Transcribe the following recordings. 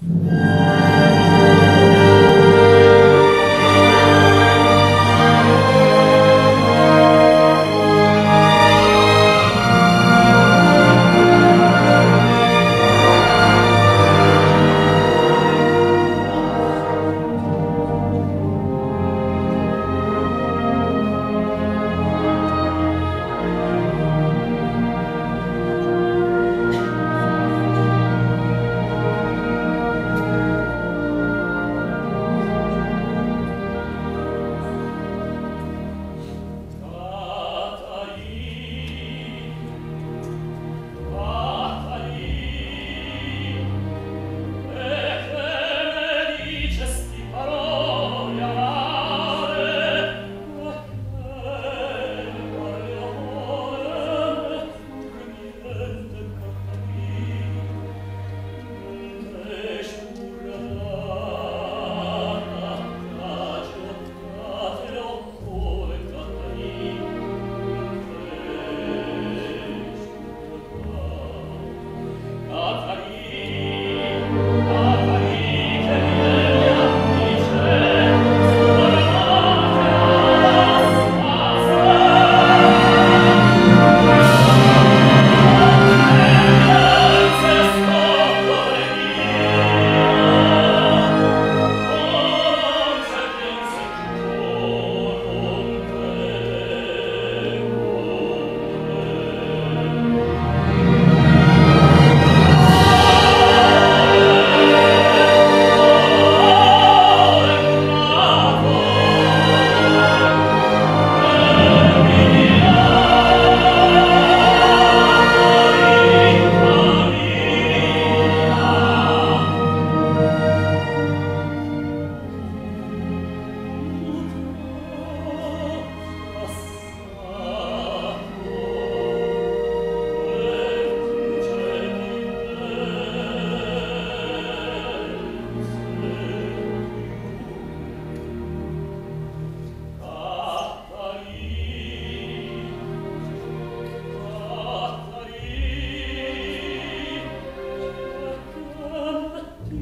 Yeah.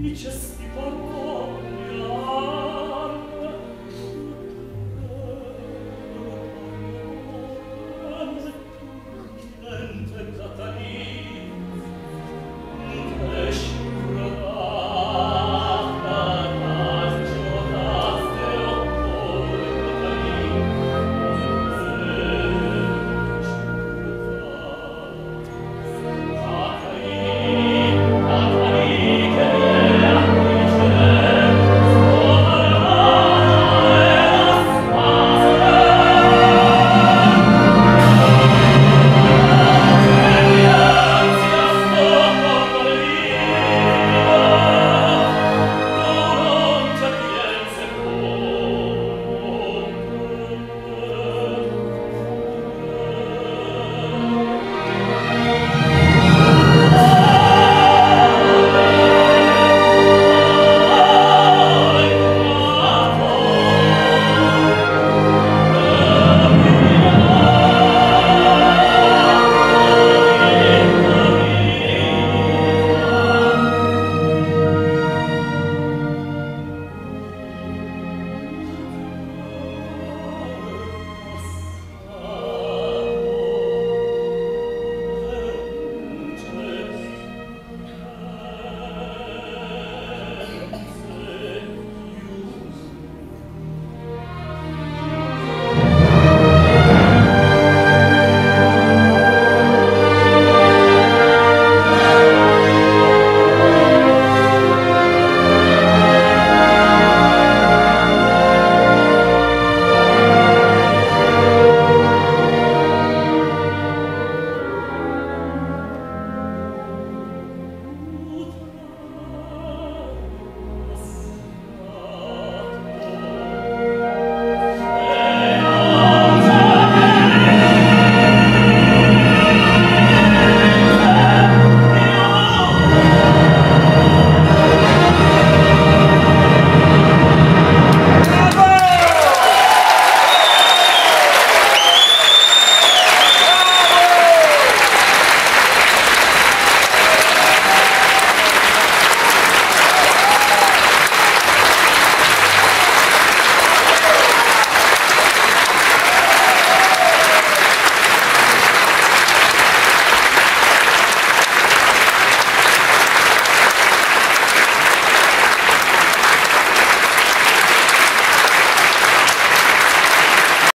mi cesti portò